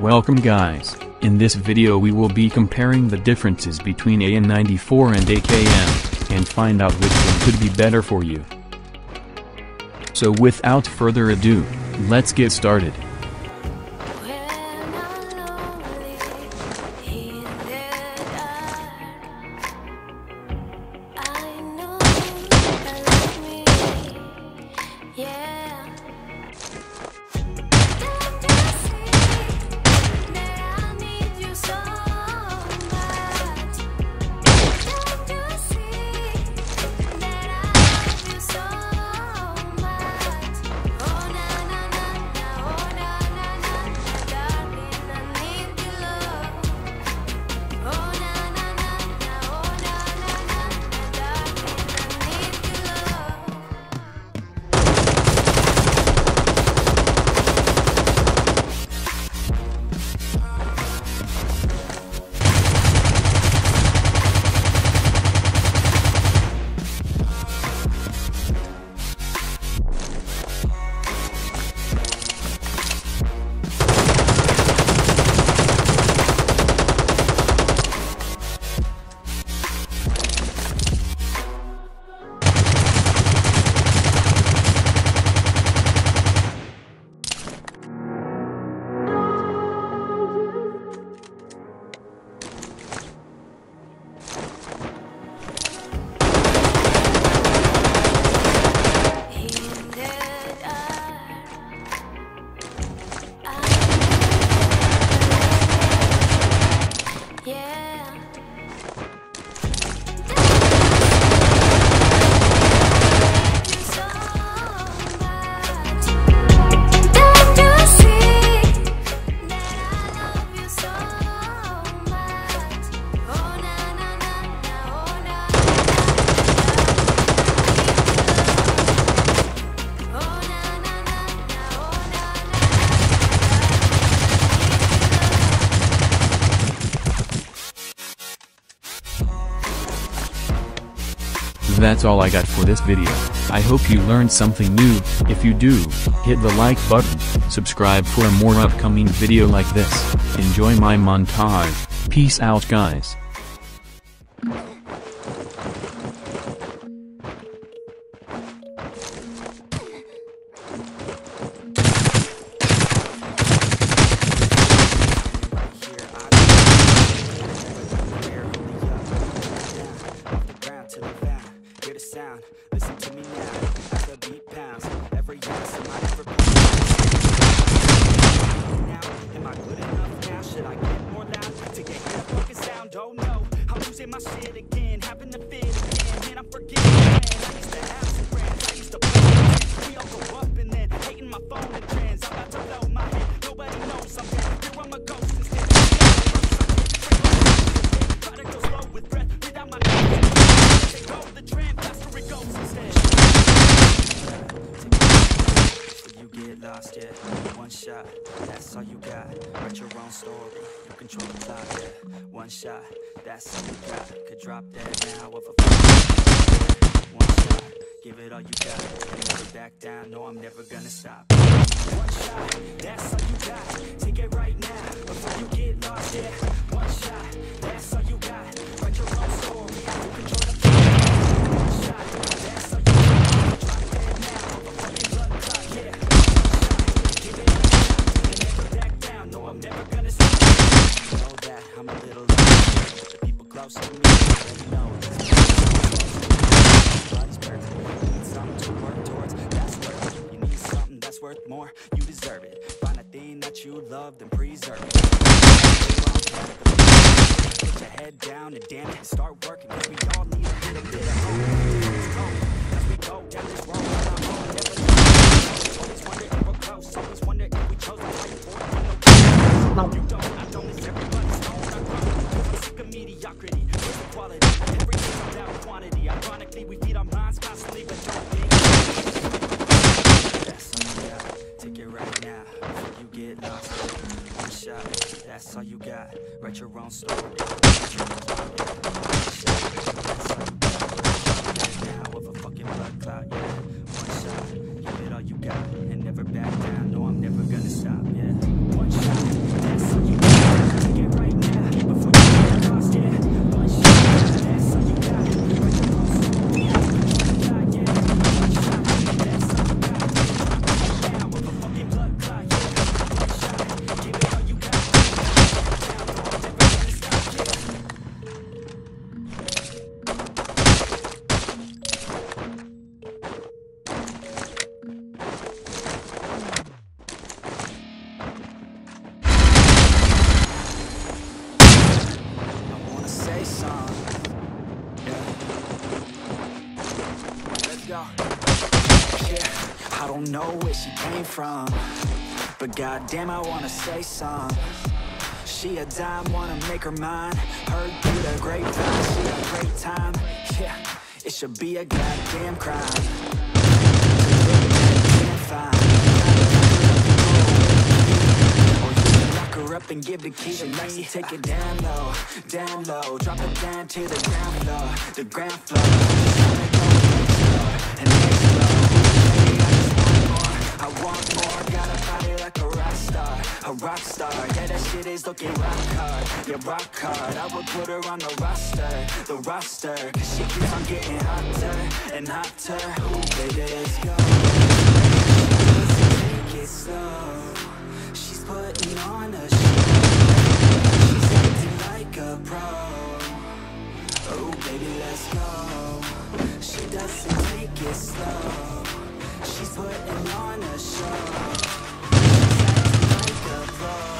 Welcome guys, in this video we will be comparing the differences between AN94 and AKM, and find out which one could be better for you. So without further ado, let's get started. That's all I got for this video. I hope you learned something new, if you do, hit the like button, subscribe for a more upcoming video like this, enjoy my montage, peace out guys. Should I get more loud to get that fucking sound? Oh no, I'm losing my shit again, having to fit again. Man, I'm forgetting, man. I used to have some friends, I used to play. We all go up and then hating my phone and trends. I'm about to blow my head, nobody knows I'm dead. Here I'm a ghost instead. Try to go slow with breath without my nose. Take over the trend, faster it goes instead. So you get lost, yeah. One shot, that's all you got. Own story, you control the yeah. One shot, that's all you got. Could drop dead now of a One shot, give it all you got. And never back down, no, I'm never gonna stop. One shot, that's all you got. Take it right now, more. You deserve it. Find a thing that you love, then preserve it. Put your head down and damn it, start working. 'cause we all need a little bit of hope. As we go down this road. Always wonder if we're close. Always wonder if we chose the right it. You don't, Your know where she came from. But goddamn, I wanna say some. She a dime, wanna make her mine. Heard through the grapevine, she a great time. Yeah, it should be a goddamn crime. Up and give the key to me. Take it down low, down low. Drop it down to the ground floor, the ground floor. I want more. Got a body like a rock star, a rock star. Yeah, that shit is looking rock hard, yeah, rock hard. I would put her on the roster, the roster. Cause she keeps on getting hotter and hotter. Ooh, baby, let's go. Take it slow. She's putting on a show. She's acting like a pro. Oh, baby, let's go. She doesn't take it slow. She's putting on a show. Like a pro.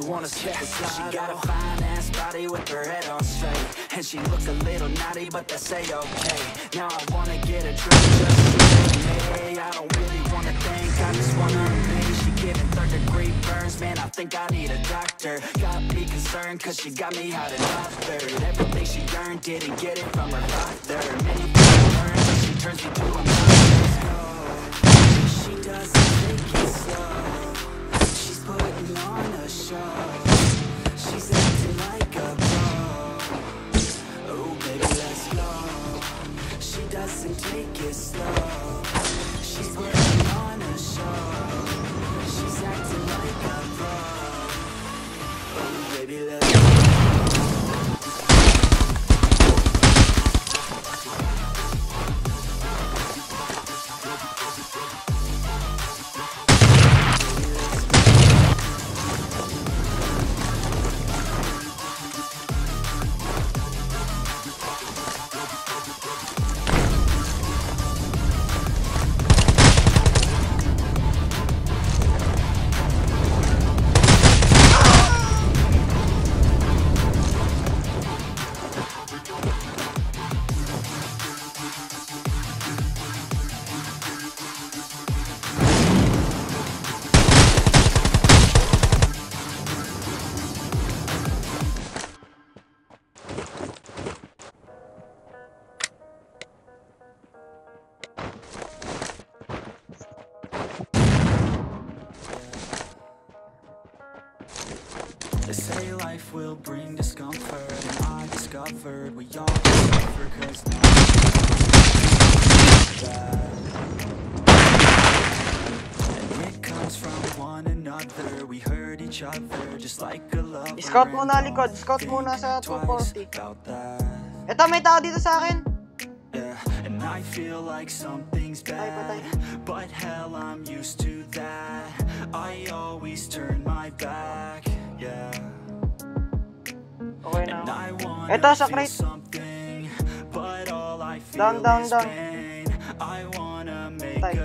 She wanna the slide. She got a fine ass body with her head on straight, and she look a little naughty, but that's say okay. Now I wanna get a drink just me. I don't really wanna think, I just wanna be. She giving third degree burns, man. I think I need a doctor. Got me concerned, cause she got me out of third. Everything she earned, didn't get it from her father. Many baby, let's life will bring discomfort And I discovered we all suffer Cause now And it comes from one another We hurt each other just like a lover Scout muna And likod. Scout muna sa 240. about that. Eto, may tao dito sa akin. And I feel like something's bad But hell, I'm used to that I always turn my back, Patay.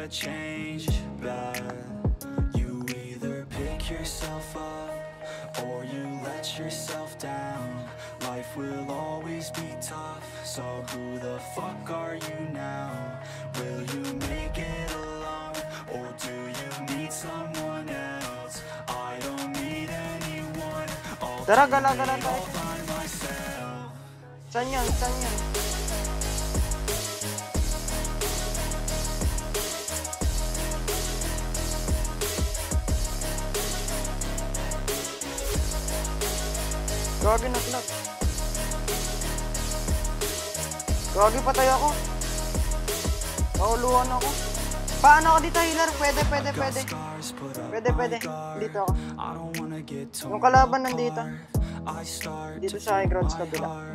a change, but You either pick yourself up Or you let yourself down Life will always be tough So who the fuck are you now? Will you make it alone? Or do you need someone else? I don't need anyone Tara, gala, gala tayo. Saan yun? Saan yun? Grabe naglag. Grabe patay ako. Nauluan ako. Paano ako dito healer? Pwede, pwede, pwede. Pwede, pwede. Dito ako. Yung kalaban nandito. Dito sa aking crowds kabila.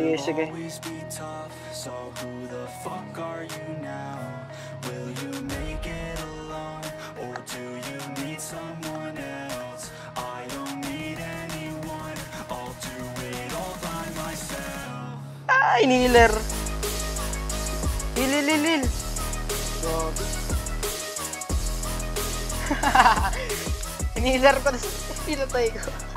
Sige, sige. So who the fuck are you now? Will you make it alone or do you need someone else? I don't need anyone. I'll do it all by myself. Ay, heal, heal, heal. Grabe. Hinihiler ko na pinatay ko.